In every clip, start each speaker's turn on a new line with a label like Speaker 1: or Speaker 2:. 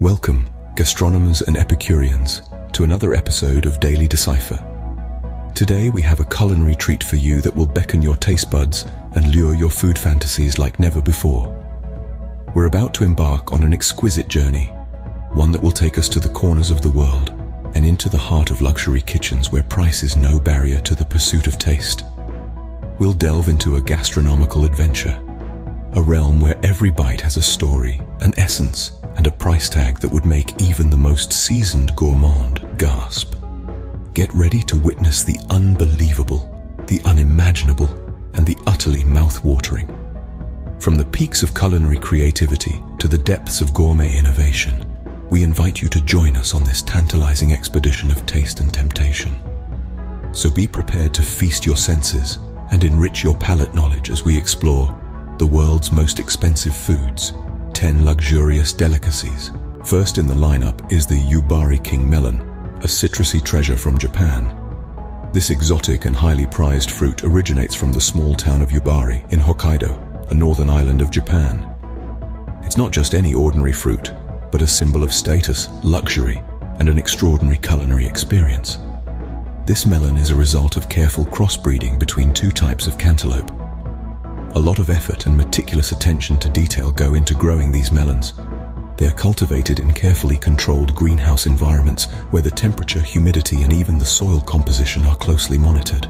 Speaker 1: Welcome, gastronomers and Epicureans, to another episode of Daily Decipher. Today we have a culinary treat for you that will beckon your taste buds and lure your food fantasies like never before. We're about to embark on an exquisite journey, one that will take us to the corners of the world and into the heart of luxury kitchens where price is no barrier to the pursuit of taste. We'll delve into a gastronomical adventure, a realm where every bite has a story, an essence, and a price tag that would make even the most seasoned gourmand gasp. Get ready to witness the unbelievable, the unimaginable, and the utterly mouth-watering. From the peaks of culinary creativity to the depths of gourmet innovation, we invite you to join us on this tantalizing expedition of taste and temptation. So be prepared to feast your senses and enrich your palate knowledge as we explore the world's most expensive foods 10 luxurious delicacies. First in the lineup is the Yubari King melon, a citrusy treasure from Japan. This exotic and highly prized fruit originates from the small town of Yubari in Hokkaido, a northern island of Japan. It's not just any ordinary fruit, but a symbol of status, luxury, and an extraordinary culinary experience. This melon is a result of careful crossbreeding between two types of cantaloupe, a lot of effort and meticulous attention to detail go into growing these melons. They are cultivated in carefully controlled greenhouse environments where the temperature, humidity and even the soil composition are closely monitored.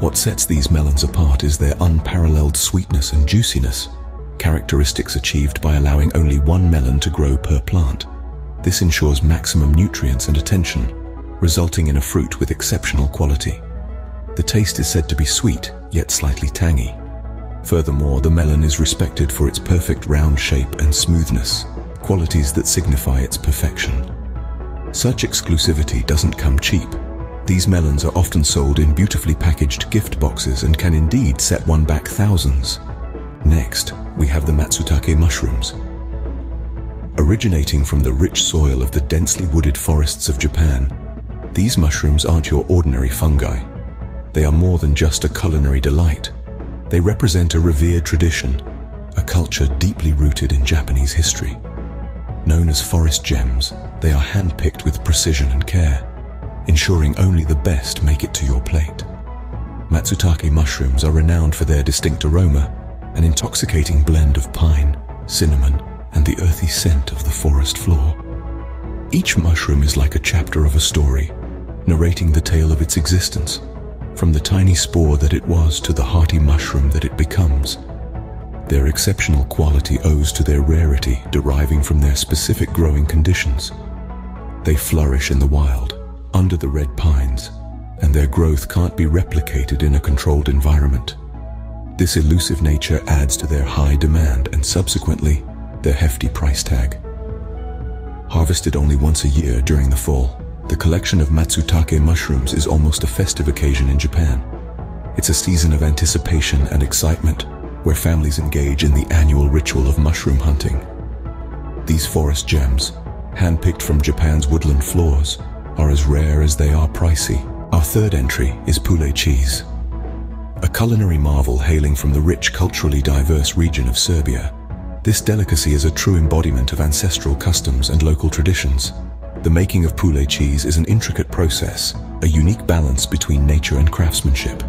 Speaker 1: What sets these melons apart is their unparalleled sweetness and juiciness, characteristics achieved by allowing only one melon to grow per plant. This ensures maximum nutrients and attention, resulting in a fruit with exceptional quality. The taste is said to be sweet, yet slightly tangy, Furthermore, the melon is respected for its perfect round shape and smoothness, qualities that signify its perfection. Such exclusivity doesn't come cheap. These melons are often sold in beautifully packaged gift boxes and can indeed set one back thousands. Next, we have the matsutake mushrooms. Originating from the rich soil of the densely wooded forests of Japan, these mushrooms aren't your ordinary fungi. They are more than just a culinary delight. They represent a revered tradition, a culture deeply rooted in Japanese history. Known as forest gems, they are handpicked with precision and care, ensuring only the best make it to your plate. Matsutake mushrooms are renowned for their distinct aroma, an intoxicating blend of pine, cinnamon, and the earthy scent of the forest floor. Each mushroom is like a chapter of a story, narrating the tale of its existence from the tiny spore that it was to the hearty mushroom that it becomes. Their exceptional quality owes to their rarity deriving from their specific growing conditions. They flourish in the wild, under the red pines, and their growth can't be replicated in a controlled environment. This elusive nature adds to their high demand and subsequently their hefty price tag. Harvested only once a year during the fall, the collection of matsutake mushrooms is almost a festive occasion in Japan. It's a season of anticipation and excitement, where families engage in the annual ritual of mushroom hunting. These forest gems, handpicked from Japan's woodland floors, are as rare as they are pricey. Our third entry is Pule cheese. A culinary marvel hailing from the rich, culturally diverse region of Serbia, this delicacy is a true embodiment of ancestral customs and local traditions. The making of Pule cheese is an intricate process, a unique balance between nature and craftsmanship.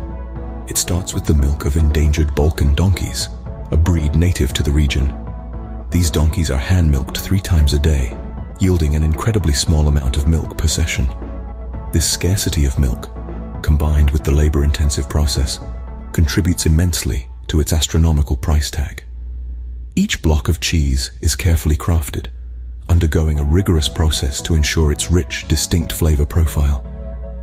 Speaker 1: It starts with the milk of endangered Balkan donkeys, a breed native to the region. These donkeys are hand-milked three times a day, yielding an incredibly small amount of milk per session. This scarcity of milk, combined with the labor-intensive process, contributes immensely to its astronomical price tag. Each block of cheese is carefully crafted, undergoing a rigorous process to ensure its rich, distinct flavor profile.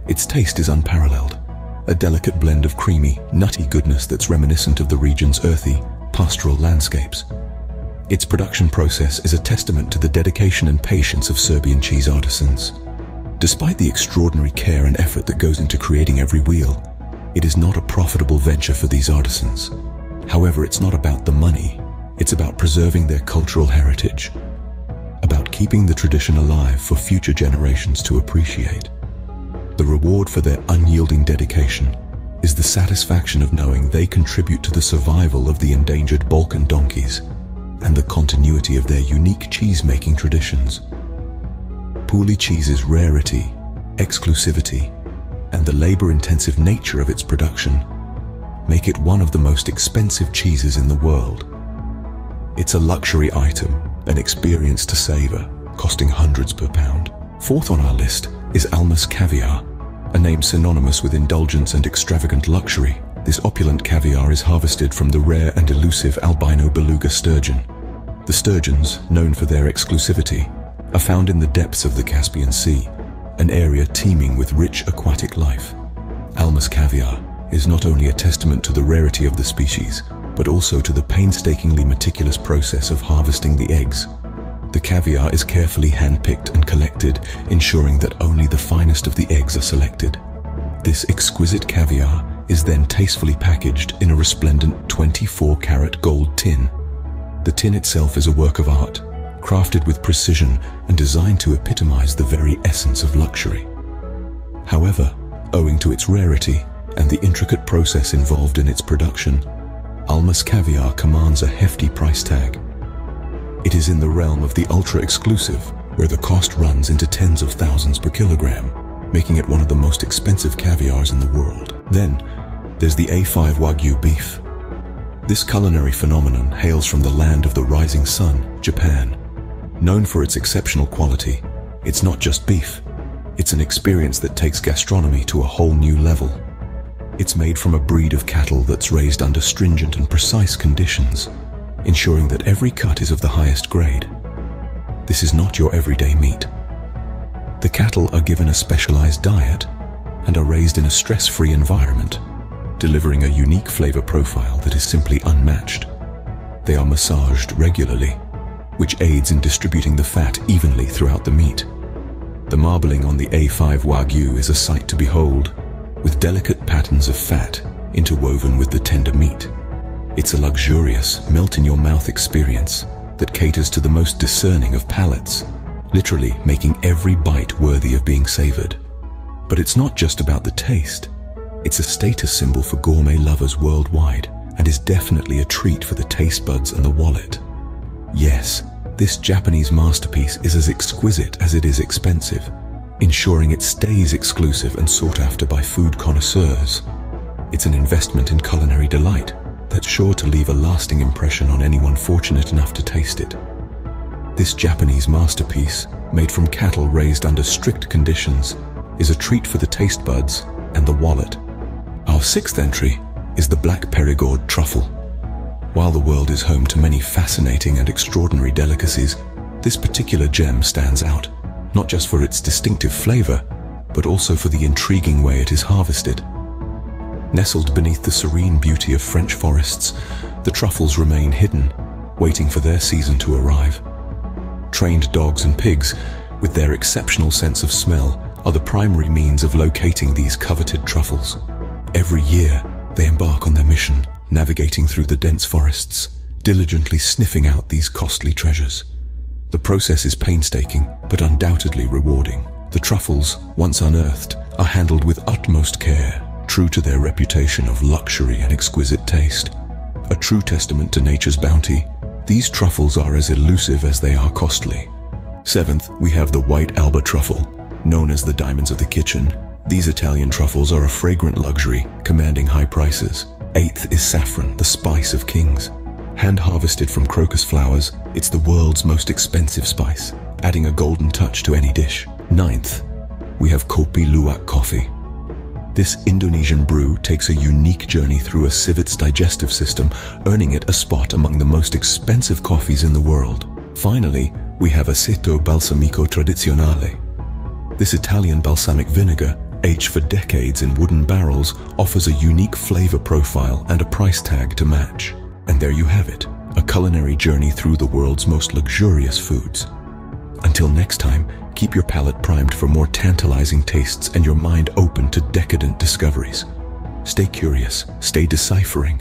Speaker 1: Its taste is unparalleled, a delicate blend of creamy, nutty goodness that's reminiscent of the region's earthy, pastoral landscapes. Its production process is a testament to the dedication and patience of Serbian cheese artisans. Despite the extraordinary care and effort that goes into creating every wheel, it is not a profitable venture for these artisans. However, it's not about the money. It's about preserving their cultural heritage about keeping the tradition alive for future generations to appreciate. The reward for their unyielding dedication is the satisfaction of knowing they contribute to the survival of the endangered Balkan donkeys and the continuity of their unique cheese-making traditions. Napuli cheese's rarity, exclusivity, and the labor-intensive nature of its production make it one of the most expensive cheeses in the world. It's a luxury item, an experience to savor, costing hundreds per pound. Fourth on our list is Almas caviar, a name synonymous with indulgence and extravagant luxury. This opulent caviar is harvested from the rare and elusive albino beluga sturgeon. The sturgeons, known for their exclusivity, are found in the depths of the Caspian Sea, an area teeming with rich aquatic life. Almas caviar is not only a testament to the rarity of the species, but also to the painstakingly meticulous process of harvesting the eggs. The caviar is carefully handpicked and collected, ensuring that only the finest of the eggs are selected. This exquisite caviar is then tastefully packaged in a resplendent 24-carat gold tin. The tin itself is a work of art, crafted with precision and designed to epitomize the very essence of luxury. However, owing to its rarity and the intricate process involved in its production, Almas caviar commands a hefty price tag. It is in the realm of the ultra-exclusive, where the cost runs into tens of thousands per kilogram, making it one of the most expensive caviars in the world. Then, there's the A5 Wagyu beef. This culinary phenomenon hails from the land of the rising sun, Japan. Known for its exceptional quality, it's not just beef. It's an experience that takes gastronomy to a whole new level. It's made from a breed of cattle that's raised under stringent and precise conditions, ensuring that every cut is of the highest grade. This is not your everyday meat. The cattle are given a specialized diet and are raised in a stress-free environment, delivering a unique flavor profile that is simply unmatched. They are massaged regularly, which aids in distributing the fat evenly throughout the meat. The marbling on the A5 Wagyu is a sight to behold, with delicate patterns of fat interwoven with the tender meat. It's a luxurious, melt-in-your-mouth experience that caters to the most discerning of palates, literally making every bite worthy of being savored. But it's not just about the taste. It's a status symbol for gourmet lovers worldwide and is definitely a treat for the taste buds and the wallet. Yes, this Japanese masterpiece is as exquisite as it is expensive, ensuring it stays exclusive and sought after by food connoisseurs. It's an investment in culinary delight that's sure to leave a lasting impression on anyone fortunate enough to taste it. This Japanese masterpiece, made from cattle raised under strict conditions, is a treat for the taste buds and the wallet. Our sixth entry is the Black Perigord truffle. While the world is home to many fascinating and extraordinary delicacies, this particular gem stands out not just for its distinctive flavor, but also for the intriguing way it is harvested. Nestled beneath the serene beauty of French forests, the truffles remain hidden, waiting for their season to arrive. Trained dogs and pigs, with their exceptional sense of smell, are the primary means of locating these coveted truffles. Every year, they embark on their mission, navigating through the dense forests, diligently sniffing out these costly treasures. The process is painstaking, but undoubtedly rewarding. The truffles, once unearthed, are handled with utmost care, true to their reputation of luxury and exquisite taste. A true testament to nature's bounty, these truffles are as elusive as they are costly. Seventh, we have the white Alba truffle, known as the diamonds of the kitchen. These Italian truffles are a fragrant luxury, commanding high prices. Eighth is saffron, the spice of kings. Hand-harvested from crocus flowers, it's the world's most expensive spice, adding a golden touch to any dish. Ninth, we have Kopi Luwak coffee. This Indonesian brew takes a unique journey through a civet's digestive system, earning it a spot among the most expensive coffees in the world. Finally, we have Aceto Balsamico Tradizionale. This Italian balsamic vinegar, aged for decades in wooden barrels, offers a unique flavor profile and a price tag to match. And there you have it, culinary journey through the world's most luxurious foods. Until next time, keep your palate primed for more tantalizing tastes and your mind open to decadent discoveries. Stay curious, stay deciphering,